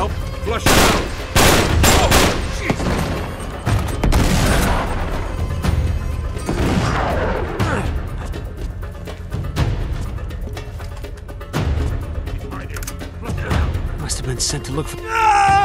help flush it out. Oh, jeez. Must have been sent to look for. Ah!